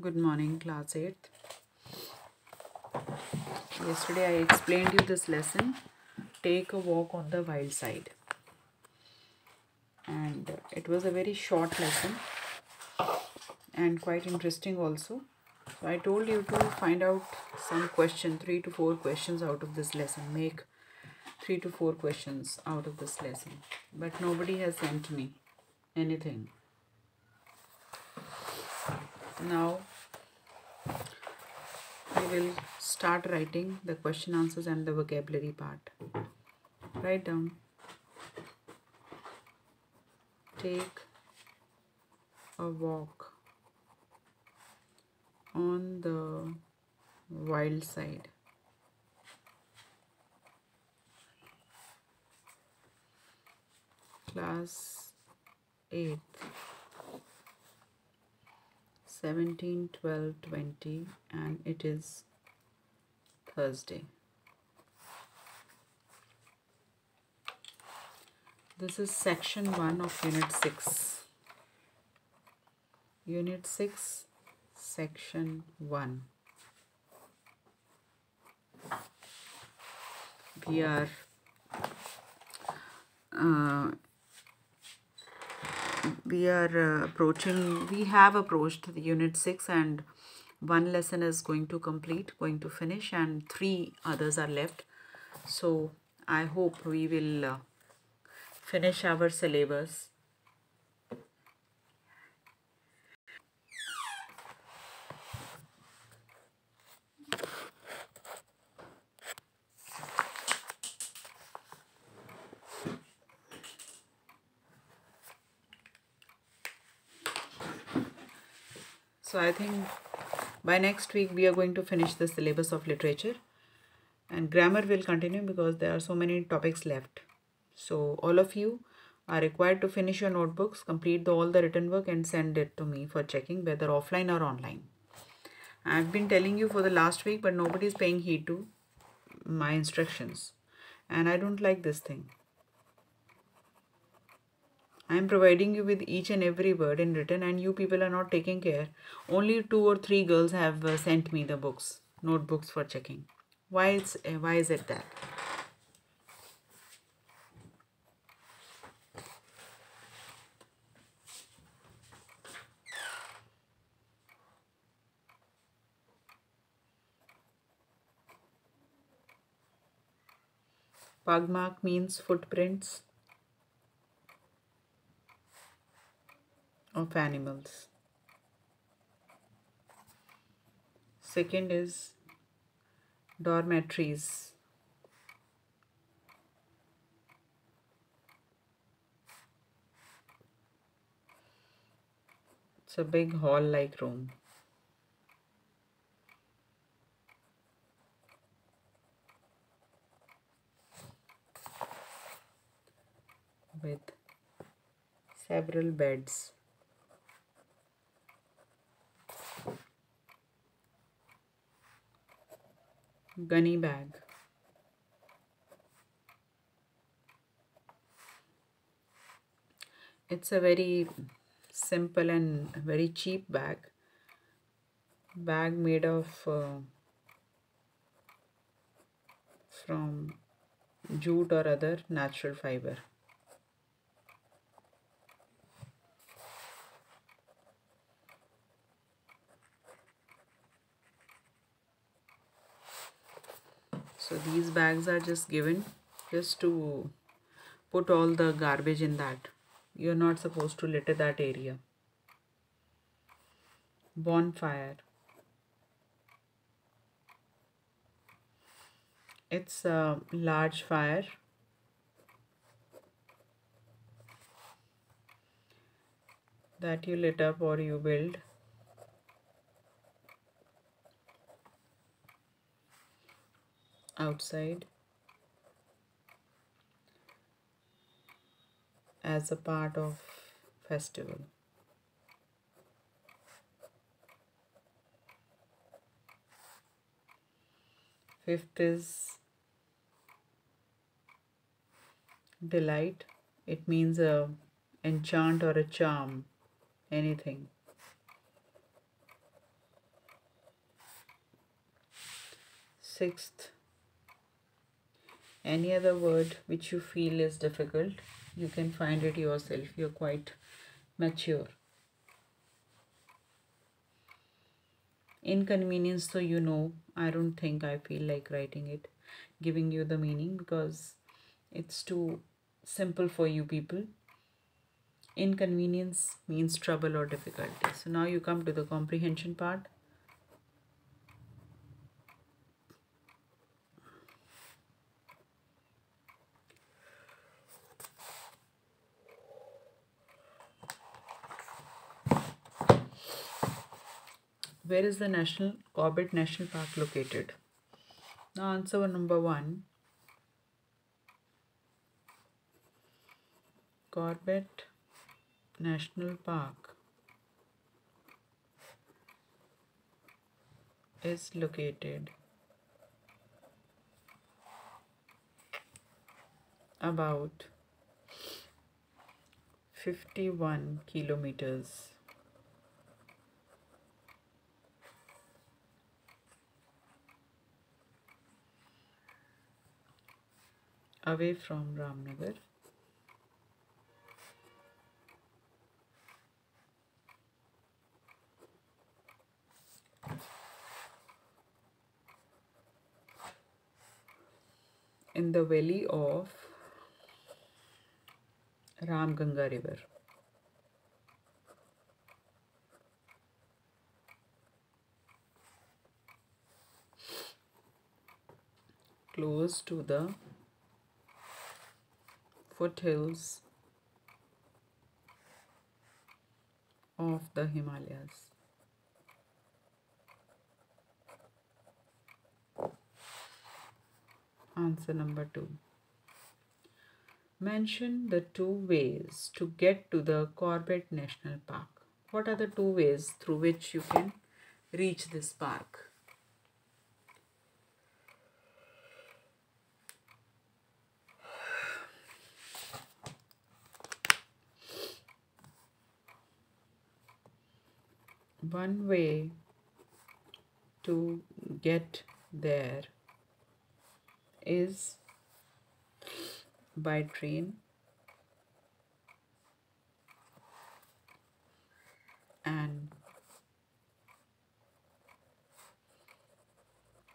Good morning, class 8 Yesterday I explained you this lesson Take a walk on the wild side. And it was a very short lesson and quite interesting also. So I told you to find out some question, three to four questions out of this lesson. Make three to four questions out of this lesson. But nobody has sent me anything. Now we will start writing the question answers and the vocabulary part. Write down. Take a walk on the wild side. Class 8th. 17 12 20 and it is Thursday. This is section 1 of unit 6 unit 6 section 1 we are uh, we are uh, approaching we have approached the unit 6 and one lesson is going to complete going to finish and three others are left. So i hope we will uh, finish our syllabus So I think by next week we are going to finish the syllabus of literature and grammar will continue because there are so many topics left. So all of you are required to finish your notebooks, complete the, all the written work and send it to me for checking whether offline or online. I've been telling you for the last week but nobody is paying heed to my instructions and I don't like this thing. I am providing you with each and every word in written and you people are not taking care. Only two or three girls have uh, sent me the books, notebooks for checking. Why is, uh, why is it that? Pug mark means footprints. Of animals. Second is dormitories. It's a big hall like room. with several beds. Gunny bag. It's a very simple and very cheap bag. Bag made of uh, from jute or other natural fiber. So these bags are just given just to put all the garbage in that. You're not supposed to litter that area. Bonfire. It's a large fire. That you lit up or you build outside as a part of festival. Fifth is delight. It means a enchant or a charm, anything. Sixth any other word which you feel is difficult you can find it yourself. You're quite mature. Inconvenience so you know i don't think i feel like writing it giving you the meaning because it's too simple for you people. Inconvenience means trouble or difficulty. So now you come to the comprehension part Where is the National Corbett National Park located? Now answer number one. Corbett National Park is located about 51 kilometers away from Ramnagar. in the valley of Ramganga river. Close to the foothills of the Himalayas. Answer number two. Mention the two ways to get to the Corbett National Park. What are the two ways through which you can reach this park? One way to get there is by train. And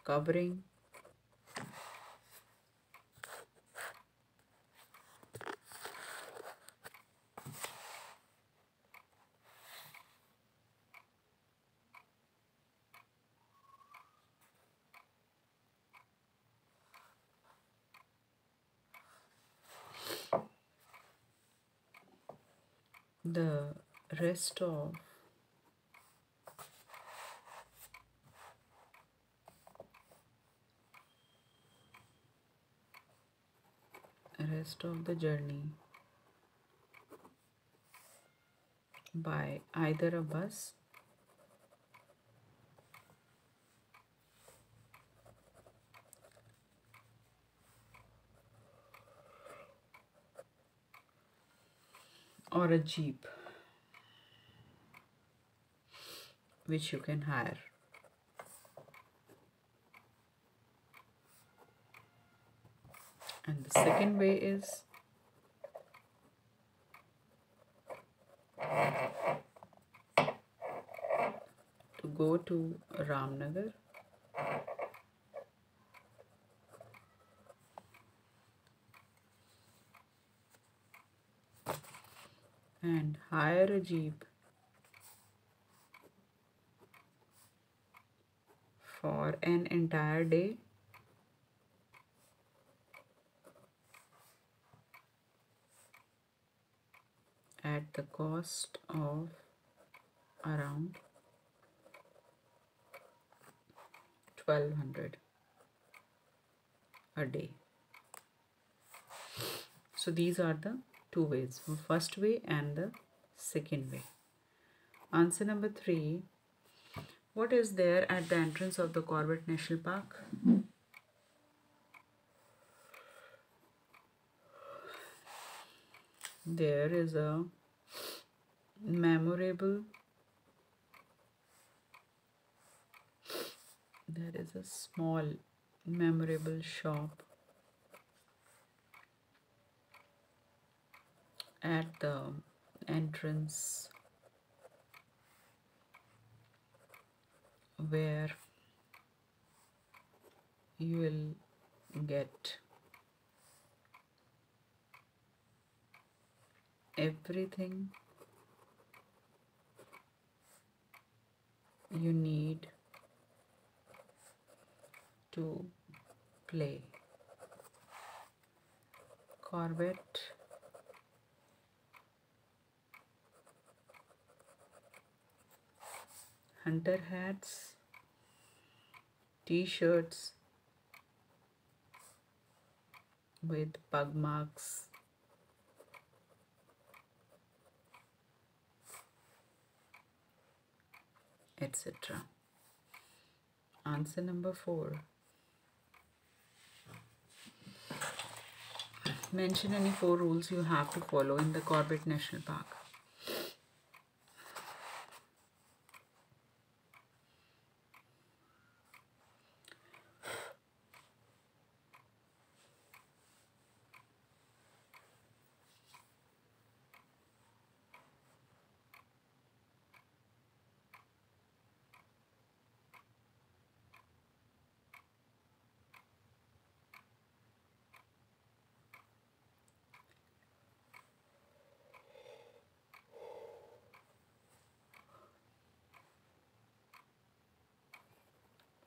covering the rest of. Rest of the journey by either a bus or a jeep which you can hire. And the second way is to go to Ramnagar. And hire a jeep for an entire day? At the cost of around 1200 a day. So these are the two ways. First way and the second way. Answer number three what is there at the entrance of the corbett national park? There is a memorable there is a small memorable shop at the entrance where you will get everything you need to play. Corbett hunter hats, t-shirts with pug marks, etc. Answer number 4. Mention any four rules you have to follow in the Corbett National Park.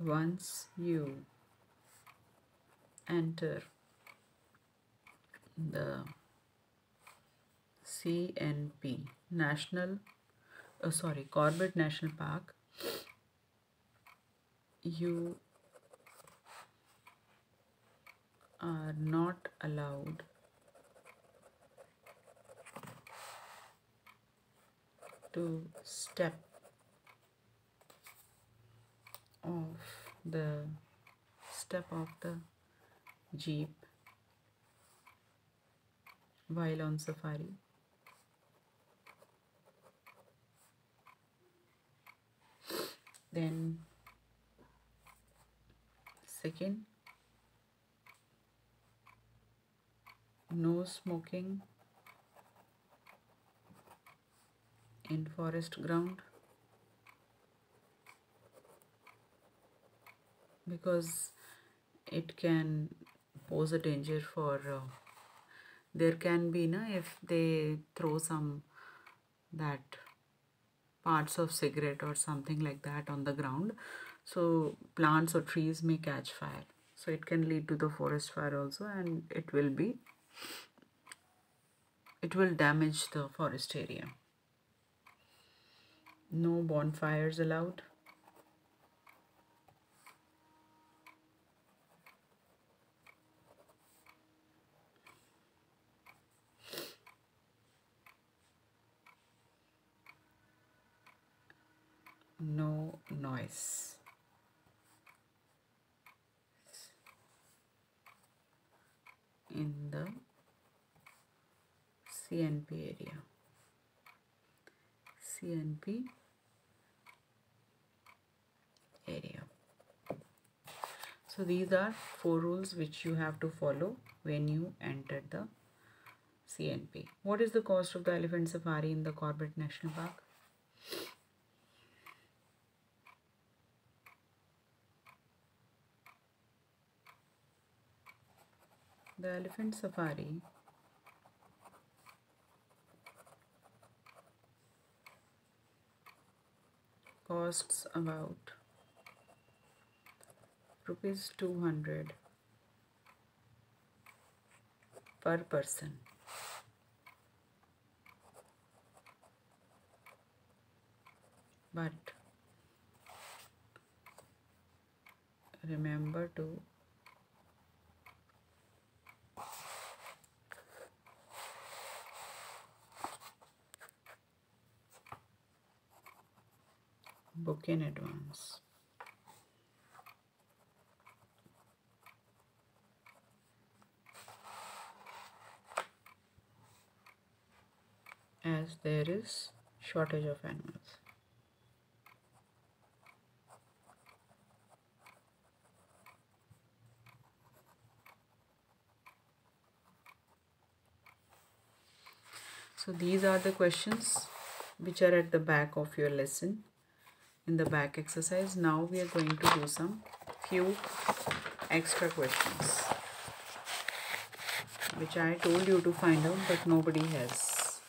Once you enter the CNP National oh sorry Corbett National Park you are not allowed to step of the step of the jeep while on safari. Then second no smoking in forest ground because it can pose a danger for uh, there can be na if they throw some that parts of cigarette or something like that on the ground. So plants or trees may catch fire. So it can lead to the forest fire also and it will be it will damage the forest area. No bonfires allowed no noise. in the CNP area. CNP area. So these are four rules which you have to follow when you enter the CNP. What is the cost of the elephant safari in the Corbett National Park? The elephant safari. Costs about rupees 200 per person. But remember to book in advance. as there is shortage of animals. So these are the questions which are at the back of your lesson in the back exercise. Now we are going to do some few extra questions which I told you to find out but nobody has.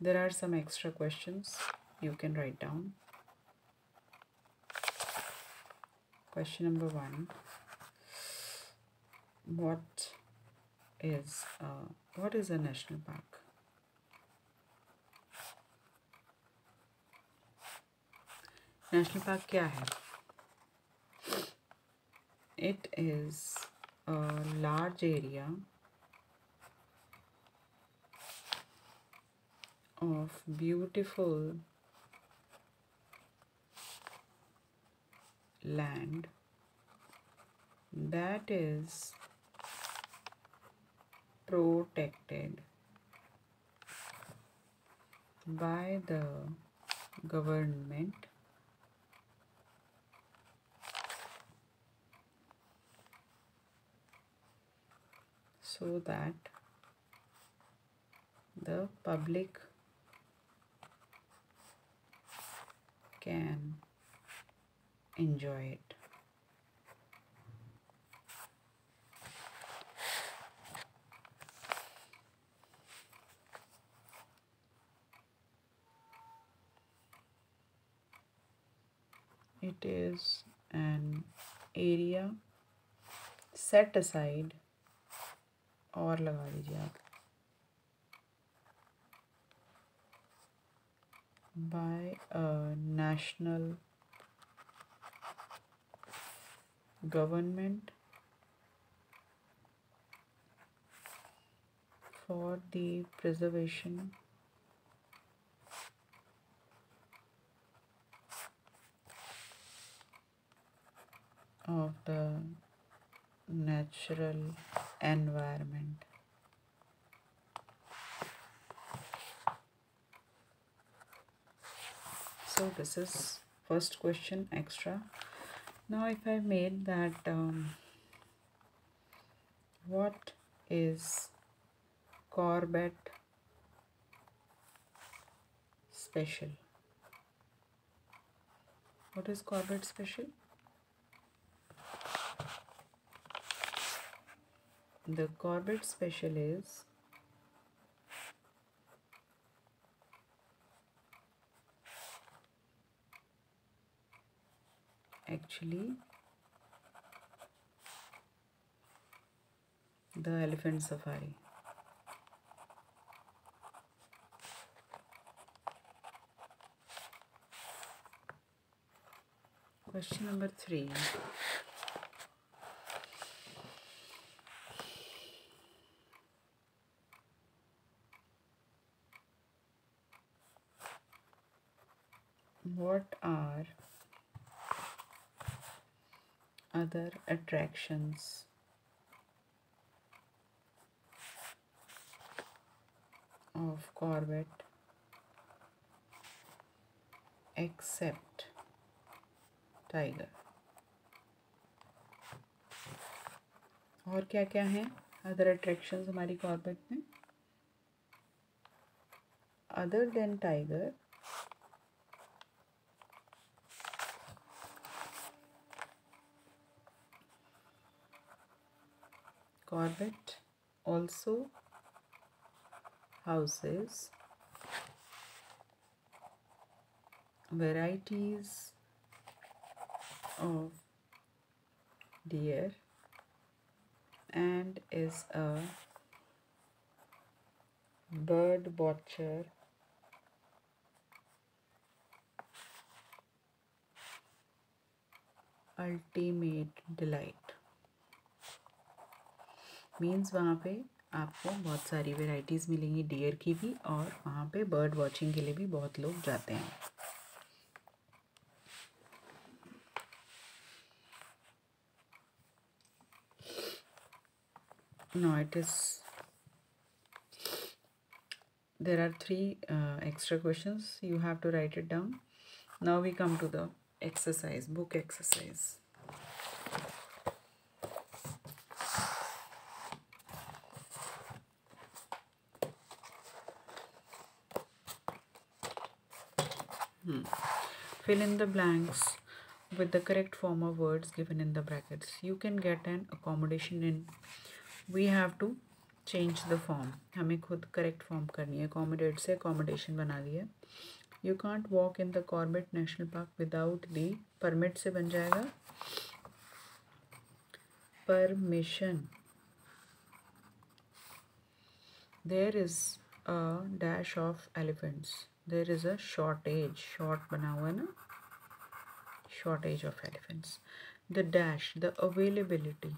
There are some extra questions you can write down. Question number one. What is uh, what is a national park national park क्या है it is a large area of beautiful land that is protected by the government so that the public can enjoy it. It is an area set aside और लगा दीजिए आप। By national government for the preservation of the natural environment. So this is first question extra. Now if I made that um, what is Corbett special? What is Corbett special the Corbett special is actually the elephant safari. Question number 3 other attractions of Corbett except tiger और क्या क्या हैं other attractions हमारी Corbett में other than tiger Corbett also houses varieties of deer and is a bird watcher. Ultimate delight means वहाँ पे आपको बहुत सारी वेराइटीज़ मिलेंगी डियर की भी और वहाँ पे बर्ड वॉचिंग के लिए भी बहुत लोग जाते हैं। No it is there are three extra question you have to write it down now we come to the exercise book exercise fill in the blanks with the correct form of words given in the brackets you can get an accommodation in we have to change the form हमें खुद correct form करनी है accommodate से accommodation बना लिया you can't walk in the corbett national park without the permit se ban jayega permission there is a dash of elephants. There is a shortage. Short banana. shortage of elephants. The dash the availability.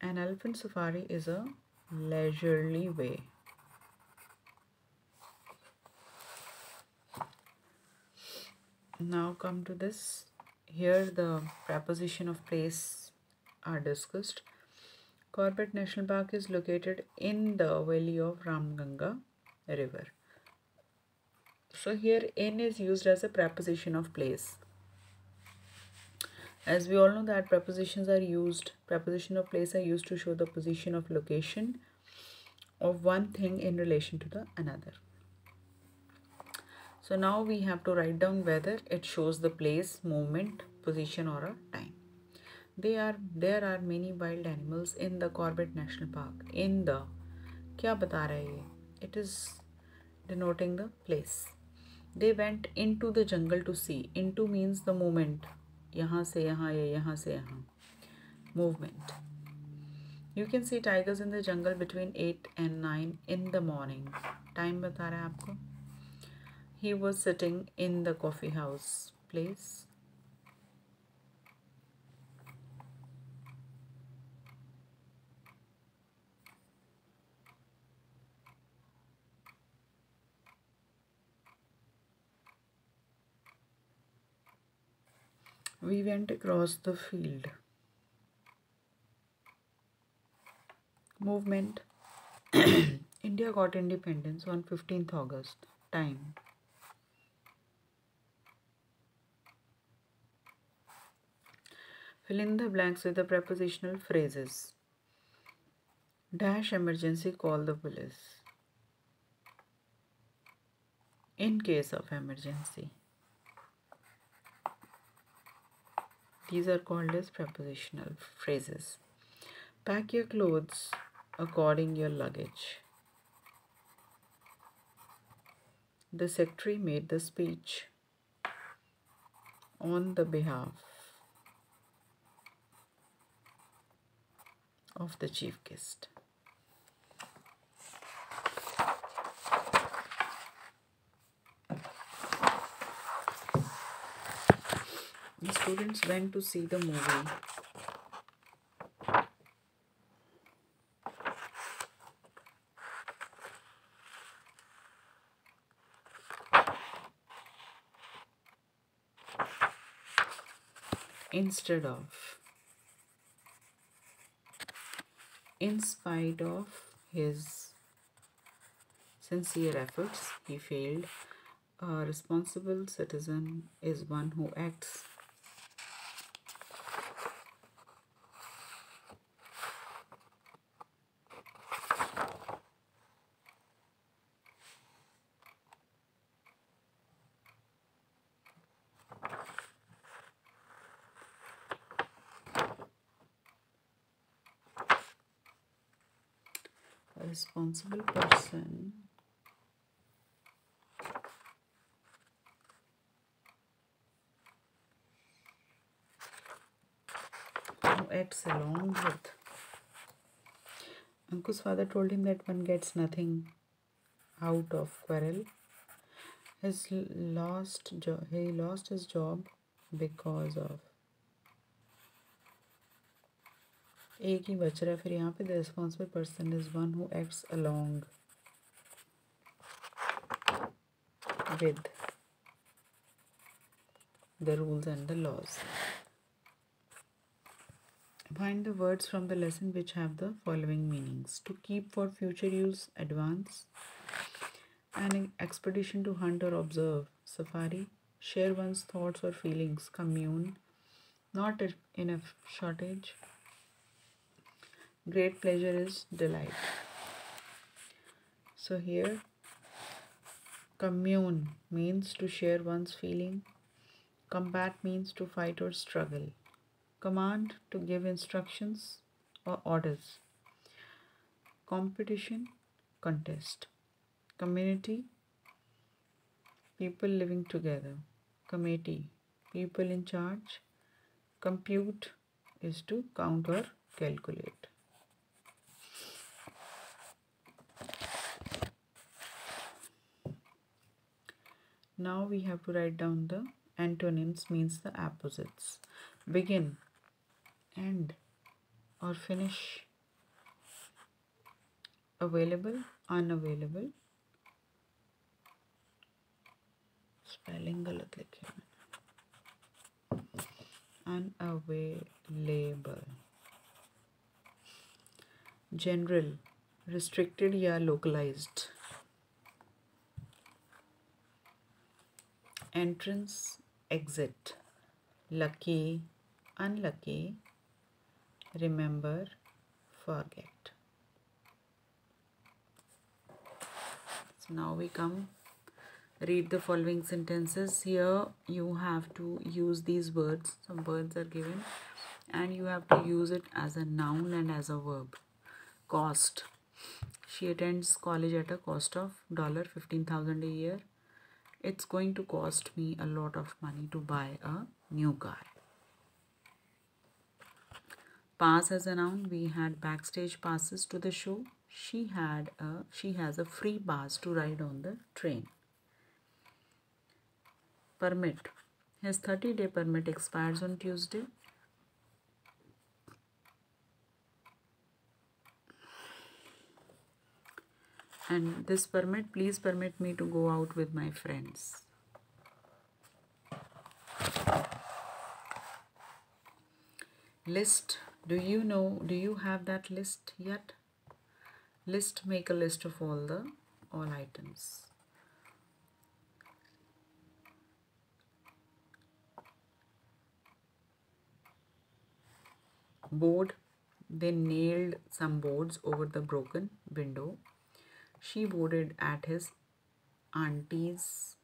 An elephant safari is a leisurely way. Now come to this. Here the preposition of place are discussed corbett national park is located in the valley of ramganga river so here in is used as a preposition of place. As we all know that prepositions are used, preposition of place are used to show the position of location of one thing in relation to the another. So now we have to write down whether it shows the place, movement, position or a. They are there are many wild animals in the Corbett National Park. In the क्या बता रहा है ये? It is denoting the place. They went in to the jungle to C in two means the moment यहाँ से यहाँ या यहाँ से यहाँ movement you can see tigers in the jungle between eight and nine in the morning time बता रहा है आपको he was sitting in the coffee house place We went across the field. Movement India got independence on 15th August. Time Fill in the blanks with the prepositional phrases. Dash emergency, call the police. In case of emergency. These are called as prepositional phrases. Pack your clothes according your luggage. The secretary made the speech on the behalf of the chief guest. The students went to see the movie. Instead of, in spite of his sincere efforts, he failed. A responsible citizen is one who acts responsible person who acts along with Anku's father told him that one gets nothing out of quarrel. His lost jo- he lost his job because of एक ही बच रहा है फिर यहाँ पे the responsible person is one who acts along with the rules and the laws. Find the words from the lesson which have the following meanings. To keep for future use, advance. An expedition to hunt or observe, safari. Share one's thoughts or feelings, commune. Not in a shortage. Great pleasure is delight. So here Commune means to share one's feeling. Combat means to fight or struggle. Command to give instructions or orders. Competition, contest. Community, people living together. Committee, people in charge. Compute is to count or calculate. Now we have to write down the antonyms means the opposites. Begin, end or finish. Available, unavailable. Spelling galat Unavailable. General, restricted or localized. Entrance exit. Lucky unlucky. Remember forget. So now we come. Read the following sentences. Here you have to use these words. Some words are given. And you have to use it as a noun and as a verb. Cost. She attends college at a cost of dollar 15000 a year it's going to cost me a lot of money to buy a new car. Pass as a noun, we had backstage passes to the show. She had a she has a free pass to ride on the train. Permit. His 30 day permit expires on Tuesday. And this permit please permit me to go out with my friends. List do you know do you have that list yet? List make a list of all the all items. Board they nailed some boards over the broken window she boarded at his auntie's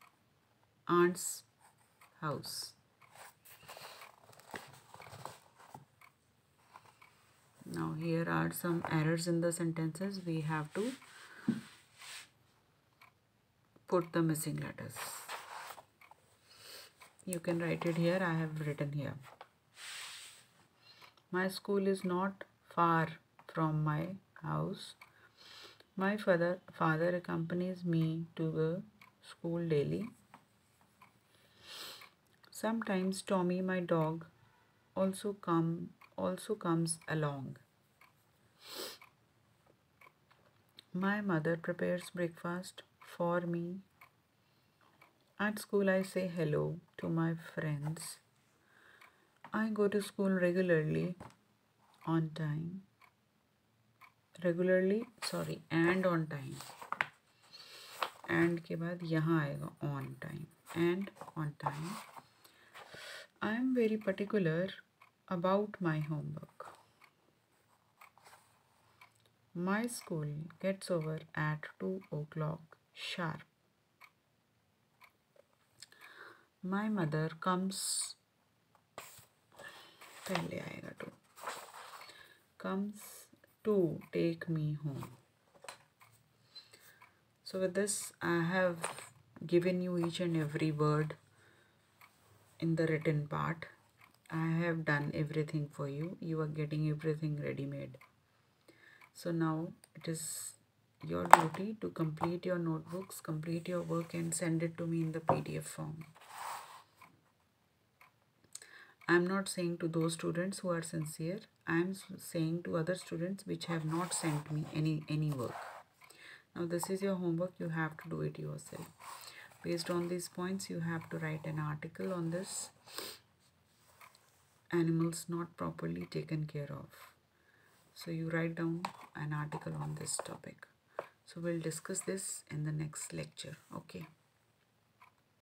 aunt's house. Now here are some errors in the sentences. We have to put the missing letters. You can write it here. I have written here. My school is not far from my house. My father father accompanies me to the school daily. Sometimes Tommy, my dog, also come also comes along. My mother prepares breakfast for me. At school, I say hello to my friends. I go to school regularly on time regularly sorry and on time and के बाद यहाँ आएगा on time and on time I am very particular about my homework school gets over at two o'clock sharp my mother comes पहले आएगा to comes to take me home. So with this, I have given you each and every word in the written part. I have done everything for you. You are getting everything ready-made. So now it is your duty to complete your notebooks, complete your work and send it to me in the PDF form. I'm not saying to those students who are sincere. I'm saying to other students which have not sent me any any work. Now this is your homework. You have to do it yourself. Based on these points, you have to write an article on this. Animals not properly taken care of. So you write down an article on this topic. So we'll discuss this in the next lecture. Okay.